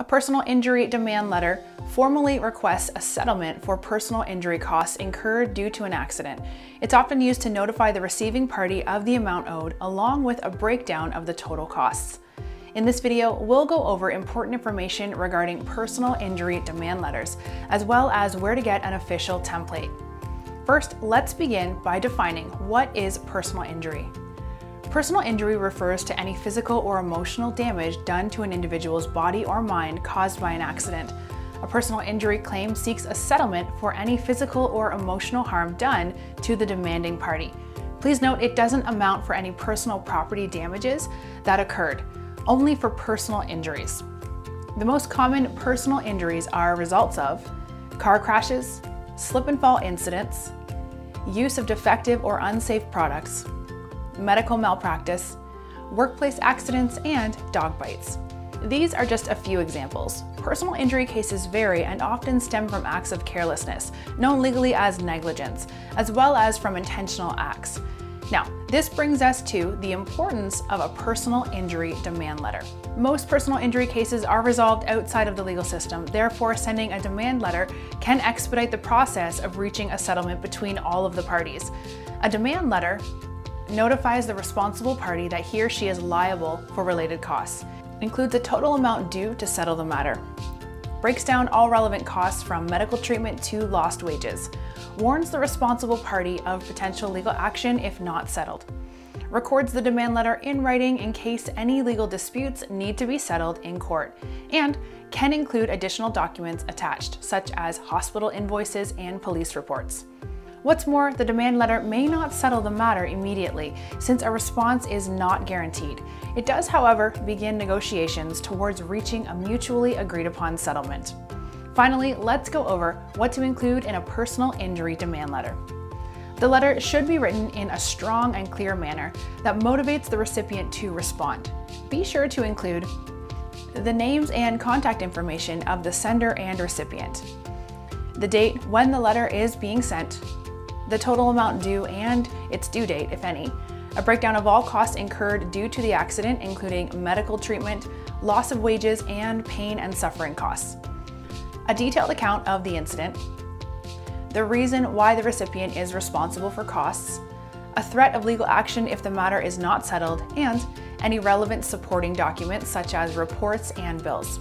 A personal injury demand letter formally requests a settlement for personal injury costs incurred due to an accident. It's often used to notify the receiving party of the amount owed along with a breakdown of the total costs. In this video, we'll go over important information regarding personal injury demand letters, as well as where to get an official template. First, let's begin by defining what is personal injury. Personal injury refers to any physical or emotional damage done to an individual's body or mind caused by an accident. A personal injury claim seeks a settlement for any physical or emotional harm done to the demanding party. Please note it doesn't amount for any personal property damages that occurred, only for personal injuries. The most common personal injuries are results of car crashes, slip and fall incidents, use of defective or unsafe products, medical malpractice, workplace accidents, and dog bites. These are just a few examples. Personal injury cases vary and often stem from acts of carelessness, known legally as negligence, as well as from intentional acts. Now, this brings us to the importance of a personal injury demand letter. Most personal injury cases are resolved outside of the legal system, therefore sending a demand letter can expedite the process of reaching a settlement between all of the parties. A demand letter notifies the responsible party that he or she is liable for related costs, includes a total amount due to settle the matter, breaks down all relevant costs from medical treatment to lost wages, warns the responsible party of potential legal action if not settled, records the demand letter in writing in case any legal disputes need to be settled in court, and can include additional documents attached, such as hospital invoices and police reports. What's more, the demand letter may not settle the matter immediately since a response is not guaranteed. It does, however, begin negotiations towards reaching a mutually agreed upon settlement. Finally, let's go over what to include in a personal injury demand letter. The letter should be written in a strong and clear manner that motivates the recipient to respond. Be sure to include the names and contact information of the sender and recipient, the date when the letter is being sent, the total amount due and its due date, if any, a breakdown of all costs incurred due to the accident, including medical treatment, loss of wages, and pain and suffering costs, a detailed account of the incident, the reason why the recipient is responsible for costs, a threat of legal action if the matter is not settled, and any relevant supporting documents such as reports and bills.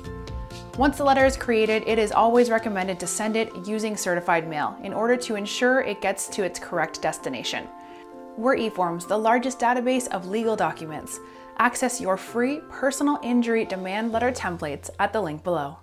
Once the letter is created, it is always recommended to send it using certified mail in order to ensure it gets to its correct destination. We're eForms, the largest database of legal documents. Access your free personal injury demand letter templates at the link below.